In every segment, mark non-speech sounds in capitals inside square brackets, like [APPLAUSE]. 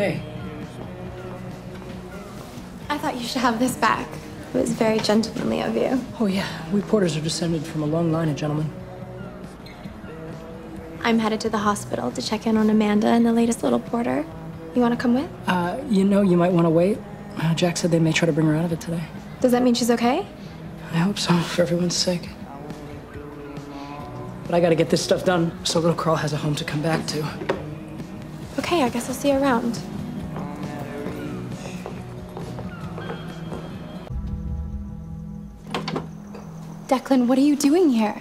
Hey, I thought you should have this back. It was very gentlemanly of you. oh yeah, we Porters are descended from a long line of gentlemen. I'm headed to the hospital to check in on Amanda and the latest little porter. You want to come with? Uh, you know, you might want to wait. Uh, Jack said they may try to bring her out of it today. Does that mean she's okay? I hope so, for everyone's sake. But I gotta get this stuff done so little Carl has a home to come back to. Okay, I guess I'll see you around. Declan, what are you doing here?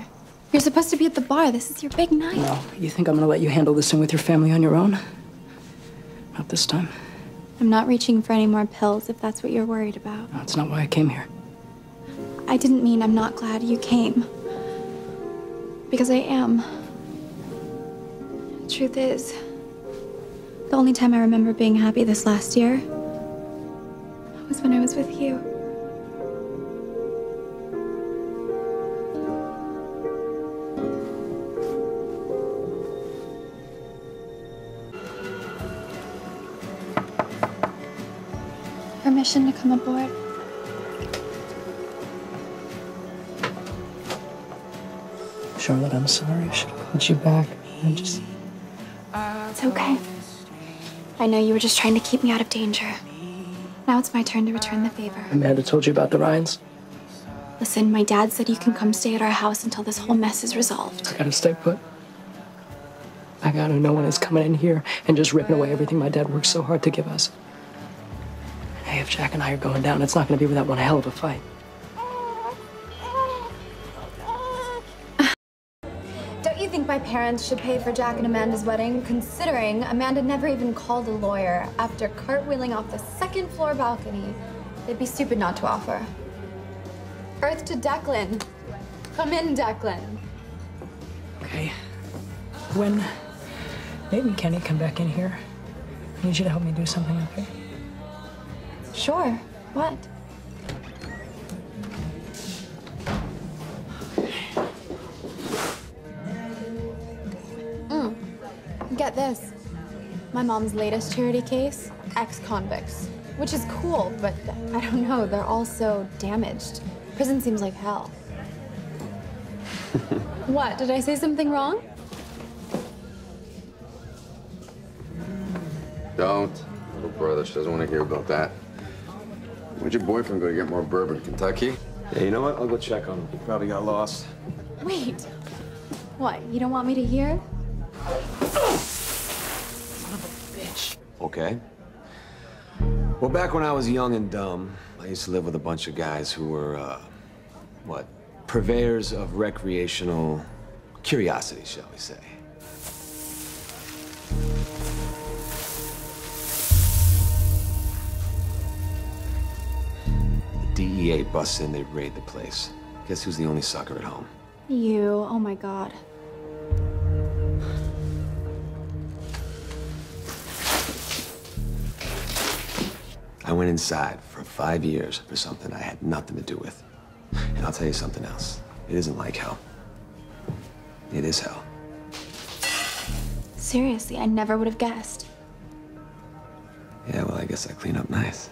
You're supposed to be at the bar. This is your big night. No, you think I'm gonna let you handle this thing with your family on your own? Not this time. I'm not reaching for any more pills if that's what you're worried about. That's not why I came here. I didn't mean I'm not glad you came. Because I am. Truth is, the only time I remember being happy this last year was when I was with you. Permission to come aboard? Charlotte, I'm sorry. I should have called you back. I just. It's okay. I know you were just trying to keep me out of danger. Now it's my turn to return the favor. Amanda told you about the Ryans. Listen, my dad said you can come stay at our house until this whole mess is resolved. I gotta stay put. I gotta know when it's coming in here and just ripping away everything my dad worked so hard to give us. Hey, if Jack and I are going down, it's not gonna be without one hell of a fight. [LAUGHS] Don't you think my parents should pay for Jack and Amanda's wedding, considering Amanda never even called a lawyer after cartwheeling off the second floor balcony? They'd be stupid not to offer. Earth to Declan. Come in, Declan. Okay. When Nate and Kenny come back in here, I need you to help me do something, okay? Sure. What? Mm. Get this. My mom's latest charity case, ex-convicts. Which is cool, but I don't know, they're all so damaged. Prison seems like hell. [LAUGHS] what, did I say something wrong? Don't. Little brother, she doesn't want to hear about that. Where'd your boyfriend go to get more bourbon? Kentucky? Yeah, you know what? I'll go check on him. He probably got lost. Wait. What, you don't want me to hear? Son of a bitch. Okay. Well, back when I was young and dumb, I used to live with a bunch of guys who were, uh, what, purveyors of recreational curiosity, shall we say. DEA busts in, they raid the place. Guess who's the only sucker at home? You, oh my god. I went inside for five years for something I had nothing to do with. And I'll tell you something else. It isn't like hell. It is hell. Seriously, I never would have guessed. Yeah, well, I guess I clean up nice.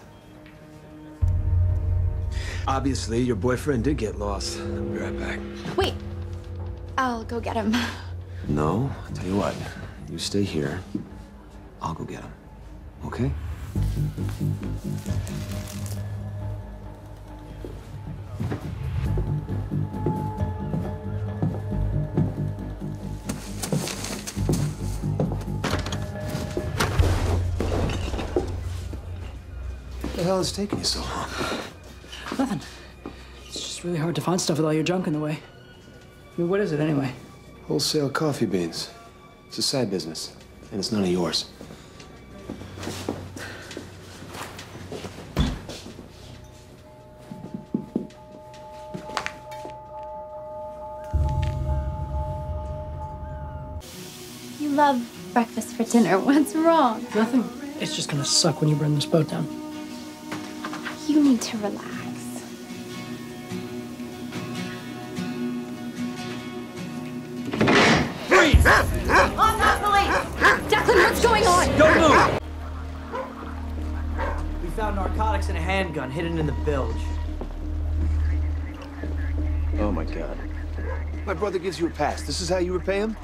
Obviously, your boyfriend did get lost. I'll be right back. Wait. I'll go get him. No, I'll tell you what. You stay here. I'll go get him. Okay? What the hell is taking you so long? Nothing. It's just really hard to find stuff with all your junk in the way. I mean, what is it anyway? Wholesale coffee beans. It's a side business, and it's none of yours. You love breakfast for dinner. [LAUGHS] What's wrong? Nothing. It's just gonna suck when you burn this boat down. You need to relax. Narcotics and a handgun hidden in the bilge. Oh my god. My brother gives you a pass. This is how you repay him?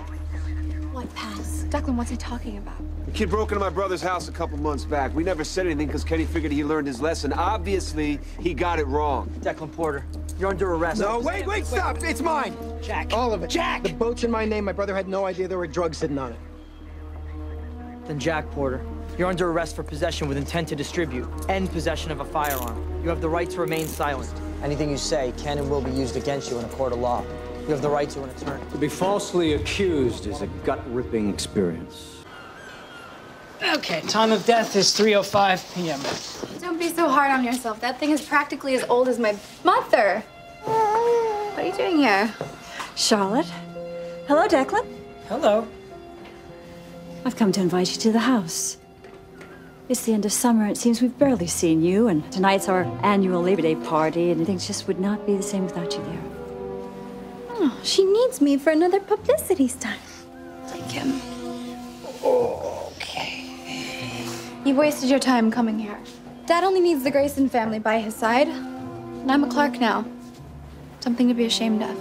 What pass? Declan, what's he talking about? The kid broke into my brother's house a couple months back. We never said anything because Kenny figured he learned his lesson. Obviously, he got it wrong. Declan Porter, you're under arrest. No, wait, wait, stop! It's mine! Jack. All of it. Jack! The boat's in my name. My brother had no idea there were drugs hidden on it. Then Jack Porter, you're under arrest for possession with intent to distribute and possession of a firearm. You have the right to remain silent. Anything you say can and will be used against you in a court of law. You have the right to an attorney. To be falsely accused is a gut-ripping experience. Okay, time of death is 3.05 p.m. Don't be so hard on yourself. That thing is practically as old as my mother. What are you doing here? Charlotte? Hello, Declan. Hello. I've come to invite you to the house. It's the end of summer. It seems we've barely seen you, and tonight's our annual Labor Day party, and things just would not be the same without you there. Oh, she needs me for another publicity stunt. Take him. Okay. You've wasted your time coming here. Dad only needs the Grayson family by his side. And I'm a Clarke now. Something to be ashamed of.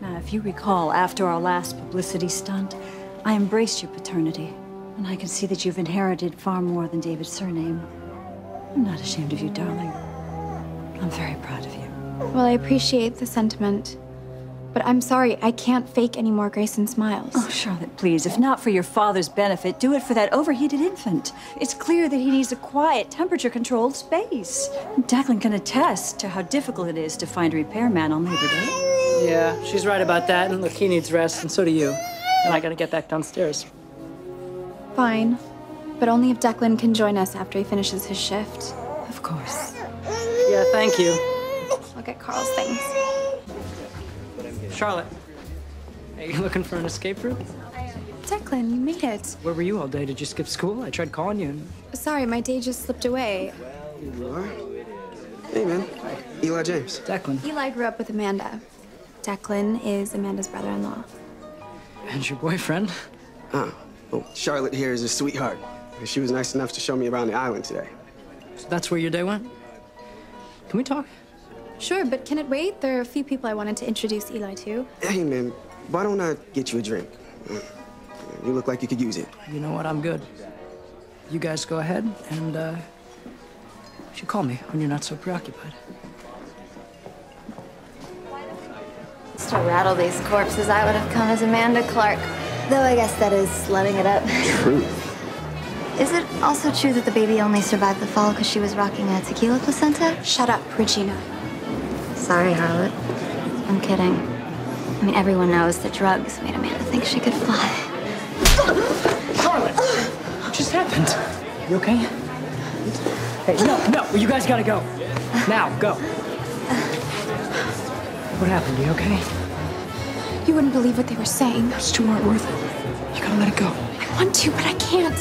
Now, if you recall, after our last publicity stunt, I embraced your paternity, and I can see that you've inherited far more than David's surname. I'm not ashamed of you, darling. I'm very proud of you. Well, I appreciate the sentiment. But I'm sorry, I can't fake any more Grayson smiles. Oh, Charlotte, please, if not for your father's benefit, do it for that overheated infant. It's clear that he needs a quiet, temperature-controlled space. Declan can attest to how difficult it is to find a repairman on Labor Day. Yeah, she's right about that. And look, he needs rest, and so do you. And I gotta get back downstairs. Fine. But only if Declan can join us after he finishes his shift. Of course. Yeah, thank you. I'll get Carl's things. Charlotte, are you looking for an escape route? Declan, you made it. Where were you all day? Did you skip school? I tried calling you. Sorry, my day just slipped away. Hey, man. Eli James. Declan. Eli grew up with Amanda. Declan is Amanda's brother-in-law. And your boyfriend? Oh, well, Charlotte here is a sweetheart. She was nice enough to show me around the island today. So that's where your day went? Can we talk? Sure, but can it wait? There are a few people I wanted to introduce Eli to. Hey, man, why don't I get you a drink? You look like you could use it. You know what? I'm good. You guys go ahead, and uh, you should call me when you're not so preoccupied. To rattle these corpses, I would have come as Amanda Clarke. Though I guess that is letting it up. Truth. Is it also true that the baby only survived the fall because she was rocking a tequila placenta? Shut up, Regina. Sorry, Harlot. I'm kidding. I mean, everyone knows that drugs made Amanda think she could fly. Charlotte! What just happened? You okay? Hey, no, no, you guys gotta go. Now, go. What happened? You okay? You wouldn't believe what they were saying. Those two aren't worth it. You gotta let it go. I want to, but I can't.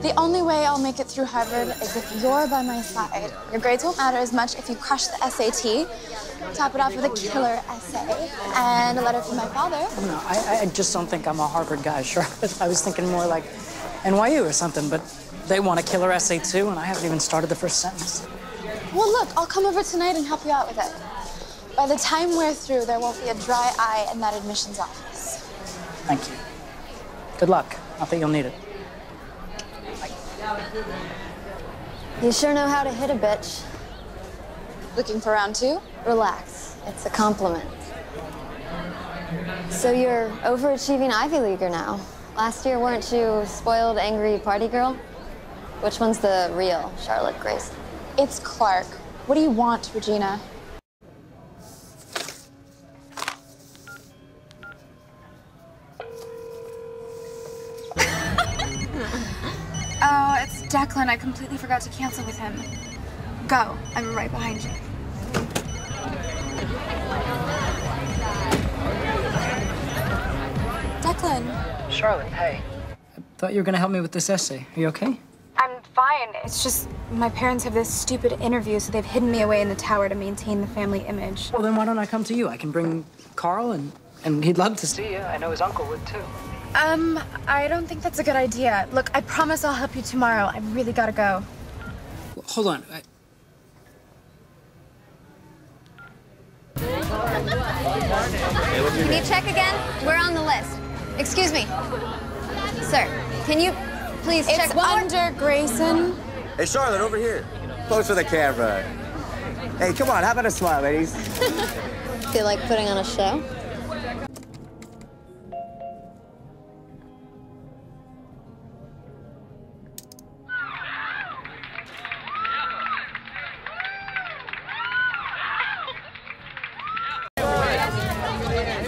The only way I'll make it through Harvard is if you're by my side. Your grades won't matter as much if you crush the SAT, top it off with a killer essay, and a letter from my father. No, I, I just don't think I'm a Harvard guy, [LAUGHS] Charlotte. I was thinking more like NYU or something, but they want a killer essay too, and I haven't even started the first sentence. Well, look, I'll come over tonight and help you out with it. By the time we're through, there won't be a dry eye in that admissions office. Thank you. Good luck. I think you'll need it. You sure know how to hit a bitch. Looking for round two? Relax. It's a compliment. So you're overachieving Ivy Leaguer now. Last year, weren't you spoiled, angry party girl? Which one's the real Charlotte Grayson? It's Clarke. What do you want, Regina? [LAUGHS] oh, it's Declan. I completely forgot to cancel with him. Go. I'm right behind you. Declan. Charlotte, hey. I thought you were gonna help me with this essay. Are you okay? I'm fine. It's just my parents have this stupid interview, so they've hidden me away in the tower to maintain the family image. Well, then why don't I come to you? I can bring Carl, and, and he'd love to see you. I know his uncle would, too. Um, I don't think that's a good idea. Look, I promise I'll help you tomorrow. I really gotta go. Hold on. I... Can you check again? We're on the list. Excuse me. Sir, can you please It's check one more- under Grayson. Hey, Charlotte, over here. Close for the camera. Hey, come on, how about a smile, ladies? [LAUGHS] Feel like putting on a show?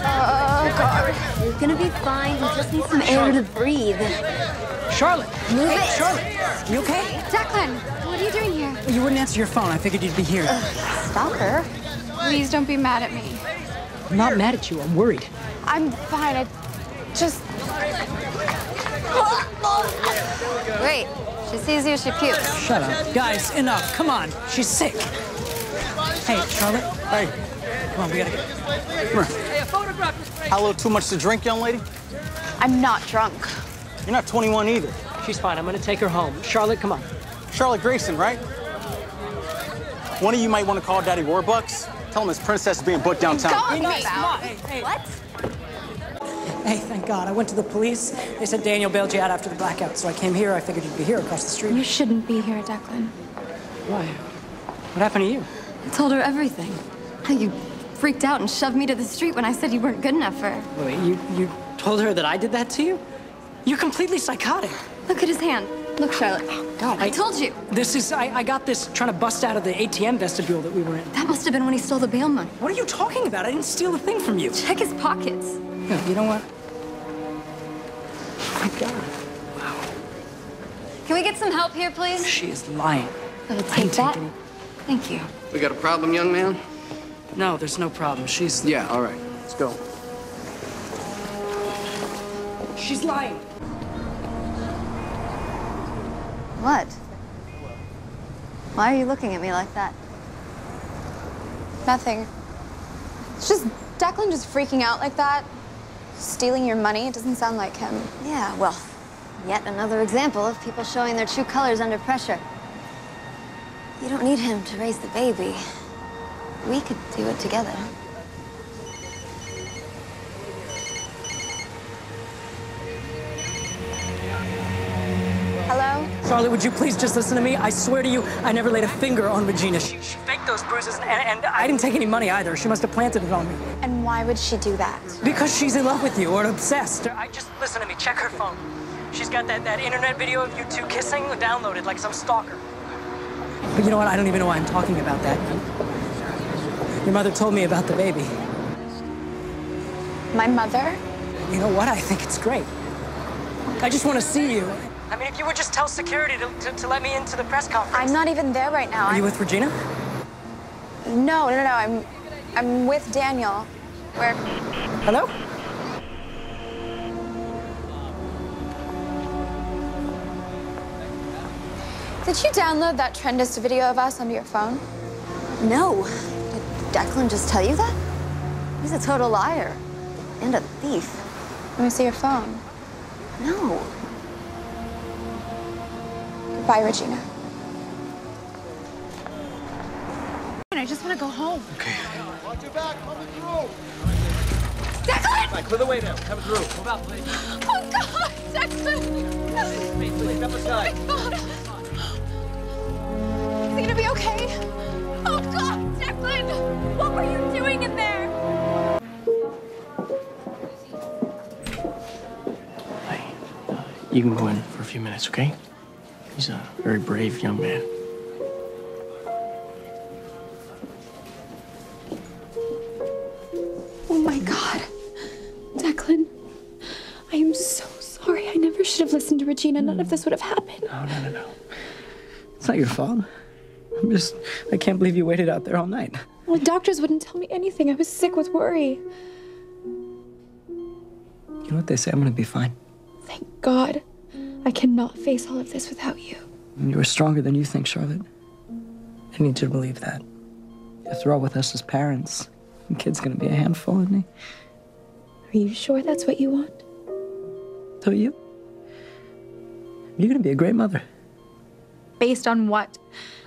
Oh, God. You're gonna be fine. You just need some air to breathe. Charlotte! Move hey, it. Charlotte! You okay? Declan, what are you doing here? You wouldn't answer your phone. I figured you'd be here. Stalker. Please don't be mad at me. I'm not mad at you. I'm worried. I'm fine. I just. Wait. She sees you, she pukes. Shut up. Guys, enough. Come on. She's sick. Hey, Charlotte. Hey, Come on, we gotta get. come here. Had a little too much to drink, young lady? I'm not drunk. You're not 21 either. She's fine. I'm gonna take her home. Charlotte, come on. Charlotte Grayson, right? One of you might want to call Daddy Warbucks. Tell him his princess is being booked downtown. Go Nice, about. on. Hey, hey. What? Hey, thank God. I went to the police. They said Daniel bailed you out after the blackout, so I came here. I figured you'd be here across the street. You shouldn't be here, Declan. Why? What happened to you? I told her everything. How you freaked out and shoved me to the street when I said you weren't good enough for her. Wait, you, you told her that I did that to you? You're completely psychotic. Look at his hand. Look, Charlotte. Oh, God, I told you. This is, I, I got this trying to bust out of the ATM vestibule that we were in. That must have been when he stole the bail money. What are you talking about? I didn't steal a thing from you. Check his pockets. Yeah, you know what? Oh my God. Wow. Can we get some help here, please? She is lying. I would I take that. taking. Thank you. We got a problem, young man? No, there's no problem. She's. Yeah, all right. Let's go. She's lying. What? Why are you looking at me like that? Nothing. It's just Declan just freaking out like that. Stealing your money. It doesn't sound like him. Yeah, well, yet another example of people showing their true colors under pressure. You don't need him to raise the baby. We could do it together. Charlotte, would you please just listen to me? I swear to you, I never laid a finger on Regina. She, she faked those bruises, and, and I didn't take any money either. She must have planted it on me. And why would she do that? Because she's in love with you or obsessed. I just listen to me. Check her phone. She's got that, that internet video of you two kissing downloaded like some stalker. But you know what? I don't even know why I'm talking about that. Your mother told me about the baby. My mother? You know what? I think it's great. I just want to see you. I mean, if you would just tell security to, to, to let me into the press conference. I'm not even there right now. Are you I'm- with Regina? No, no, no, no. I'm, I'm with Daniel. Where? Hello? Did you download that Trendist video of us onto your phone? No. Did Declan just tell you that? He's a total liar. And a thief. Let me see your phone. No. Goodbye, Regina. I just want to go home. Okay. Declan! Clear the way now. Come through. Move out, please. Oh, God! Declan! Please, please, step aside. Oh, God. Is he gonna be okay? Oh, God! Declan! What were you doing in there? Hey, You can go in for a few minutes, okay? He's a very brave young man. Oh, my God. Declan, I am so sorry. I never should have listened to Regina. None of this would have happened. No, no, no, no. It's not your fault. I'm just, I can't believe you waited out there all night. Well, doctors wouldn't tell me anything. I was sick with worry. You know what they say? I'm gonna be fine. Thank God. I cannot face all of this without you. You are stronger than you think, Charlotte. I need you to believe that. After all, with us as parents, the kid's gonna be a handful, isn't he? Are you sure that's what you want? So you? You're gonna be a great mother. Based on what?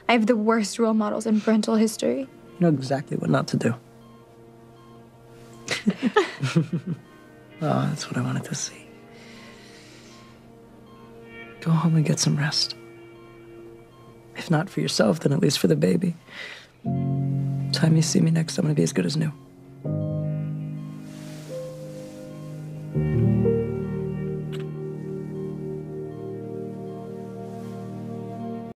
I have the worst role models in parental history. You know exactly what not to do. oh, [LAUGHS] [LAUGHS] that's what I wanted to see. Go home and get some rest. If not for yourself, then at least for the baby. Time you see me next, I'm gonna be as good as new.